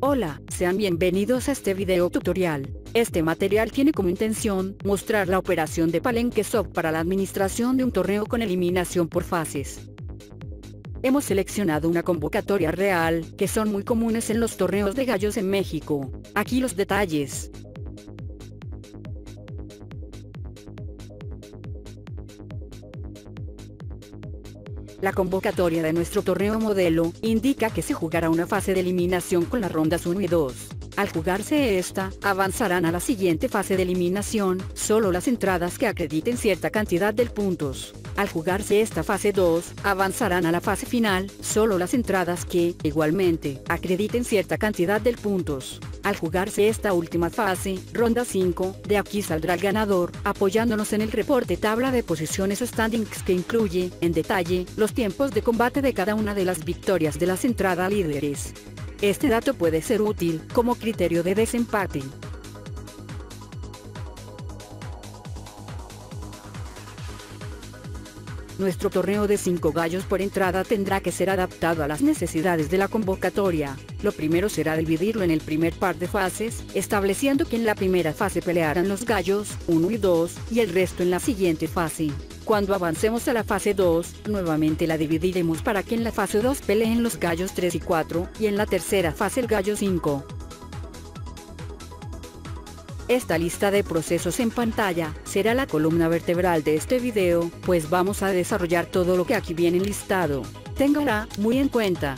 Hola, sean bienvenidos a este video tutorial. Este material tiene como intención mostrar la operación de Palenque Soft para la administración de un torneo con eliminación por fases. Hemos seleccionado una convocatoria real, que son muy comunes en los torneos de gallos en México. Aquí los detalles. La convocatoria de nuestro torneo modelo indica que se jugará una fase de eliminación con las rondas 1 y 2. Al jugarse esta, avanzarán a la siguiente fase de eliminación, solo las entradas que acrediten cierta cantidad de puntos. Al jugarse esta fase 2, avanzarán a la fase final, solo las entradas que, igualmente, acrediten cierta cantidad de puntos. Al jugarse esta última fase, ronda 5, de aquí saldrá el ganador, apoyándonos en el reporte tabla de posiciones standings que incluye, en detalle, los tiempos de combate de cada una de las victorias de las entradas líderes. Este dato puede ser útil como criterio de desempate. Nuestro torneo de 5 gallos por entrada tendrá que ser adaptado a las necesidades de la convocatoria. Lo primero será dividirlo en el primer par de fases, estableciendo que en la primera fase pelearán los gallos 1 y 2, y el resto en la siguiente fase. Cuando avancemos a la fase 2, nuevamente la dividiremos para que en la fase 2 peleen los gallos 3 y 4, y en la tercera fase el gallo 5. Esta lista de procesos en pantalla será la columna vertebral de este video, pues vamos a desarrollar todo lo que aquí viene listado. Téngala muy en cuenta.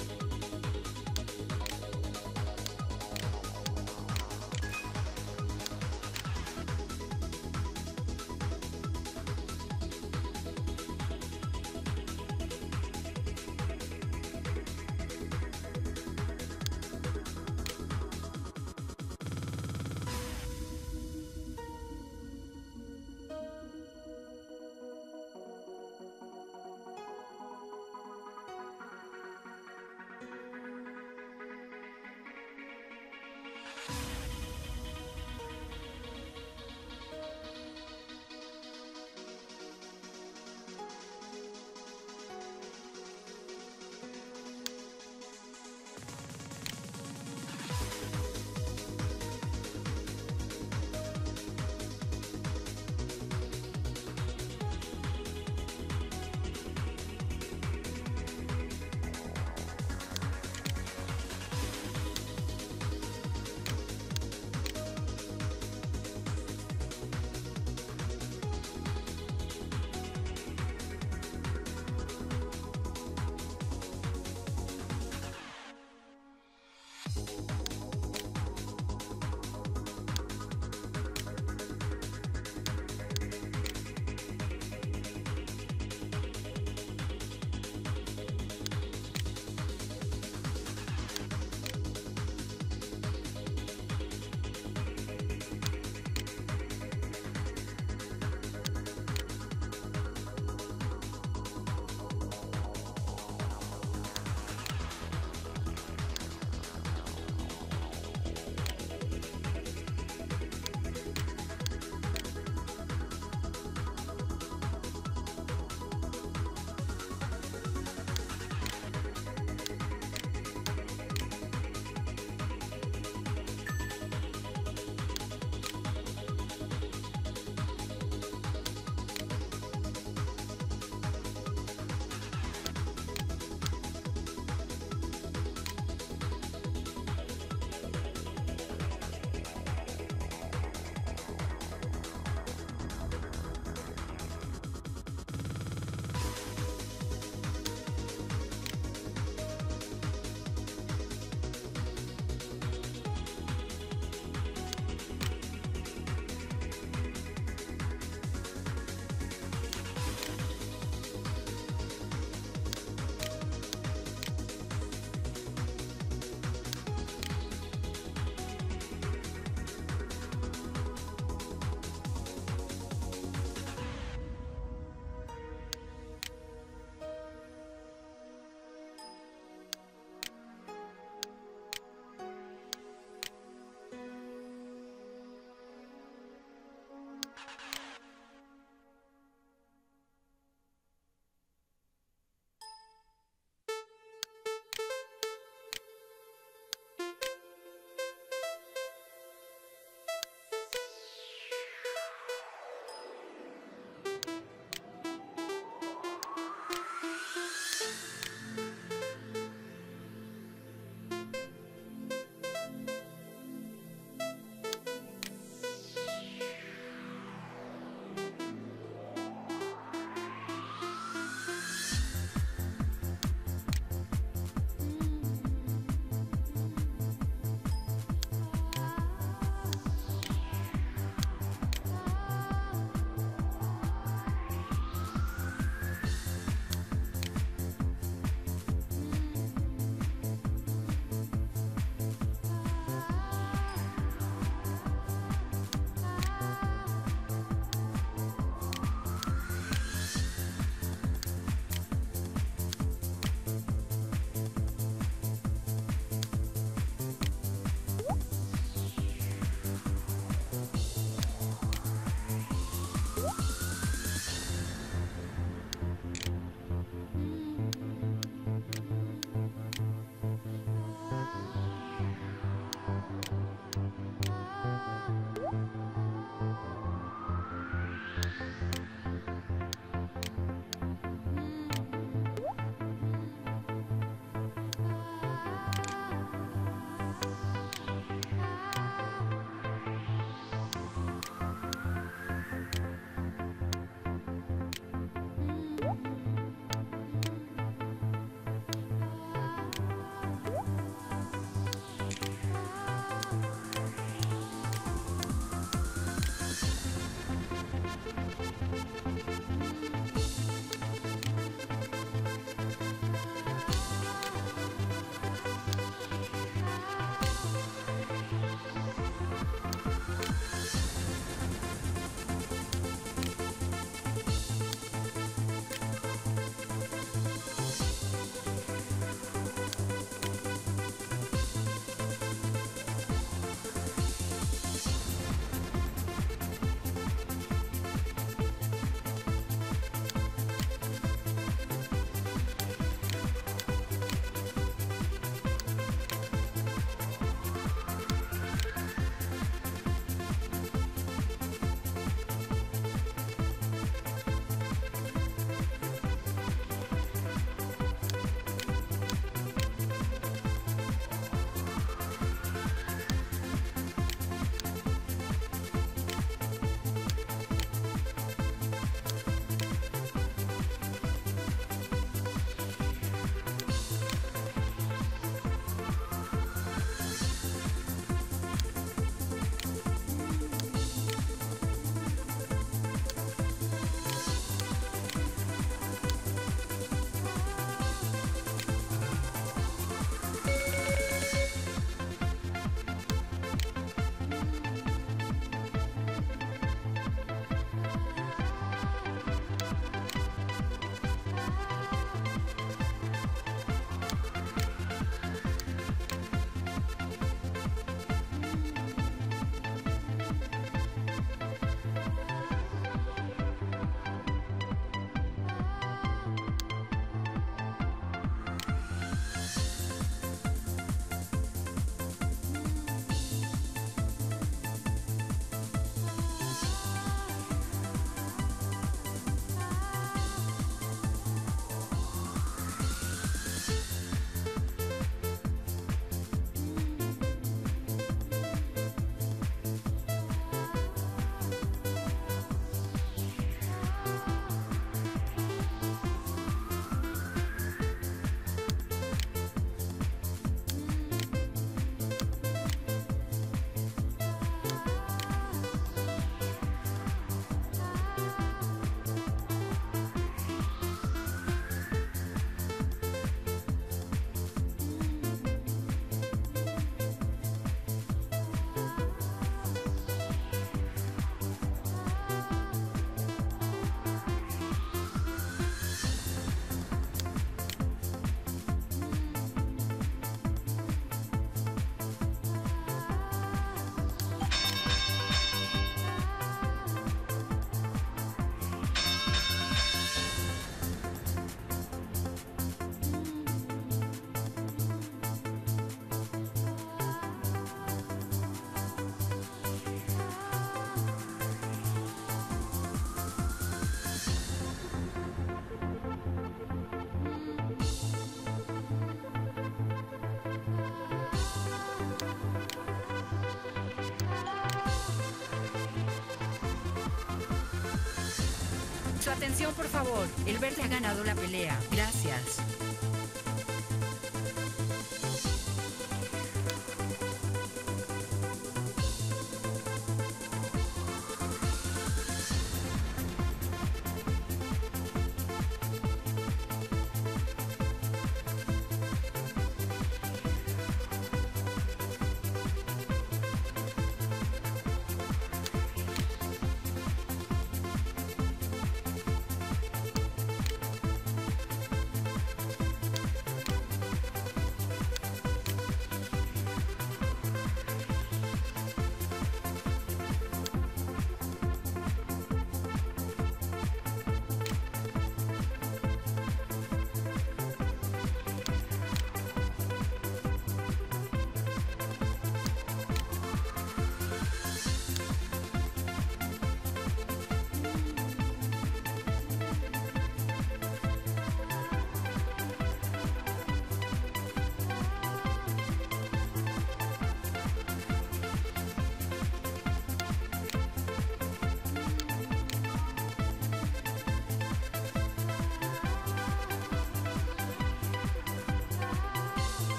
Atención, por favor. El verde ha ganado la pelea. Gracias.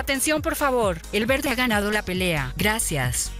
Atención, por favor. El verde ha ganado la pelea. Gracias.